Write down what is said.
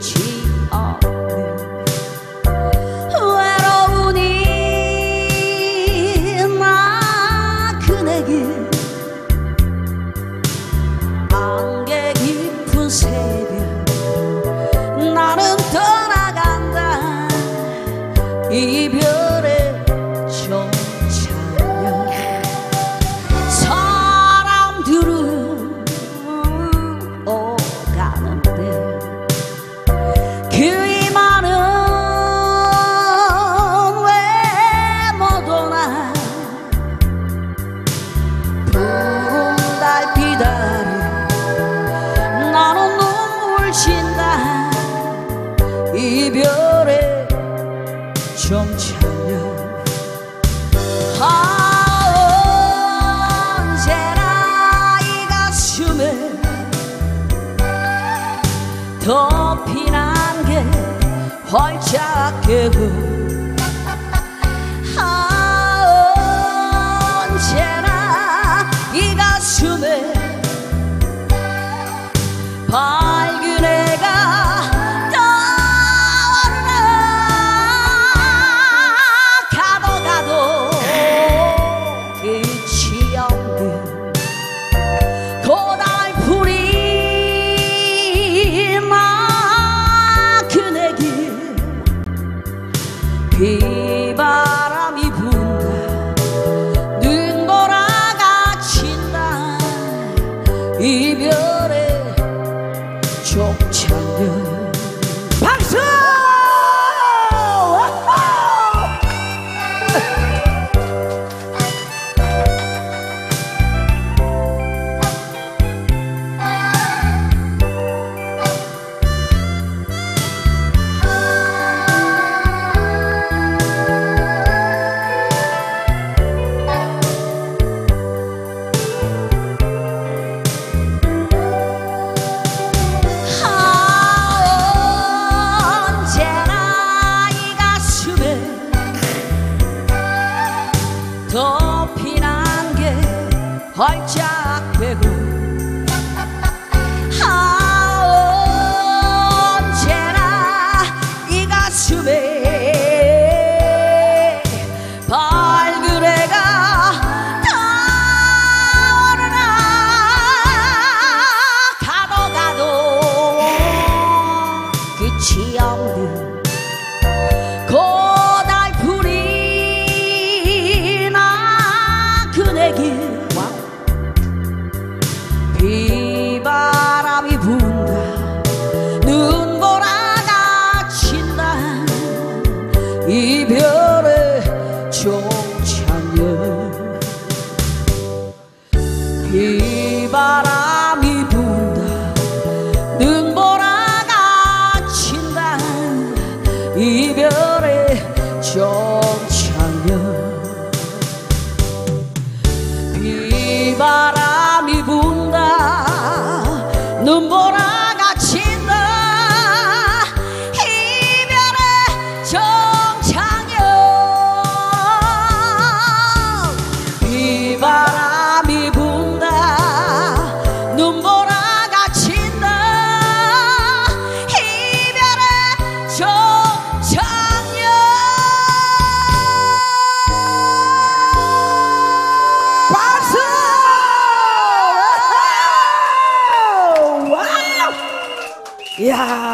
끝 이별의 정차면 아 언제나 이 가슴에 더 피난 게 활짝 깨고. 아 언제나 활짝 되고. 아, 언제나 이 가슴에 밝은 해가 타오르나 가도 가도 끝이 없는 고달풀이 나 그네길 이별의 종찬년 비바람이 분다 눈보라가 친다. 이별의 정찬년 비바람이 분다 눈보라 이야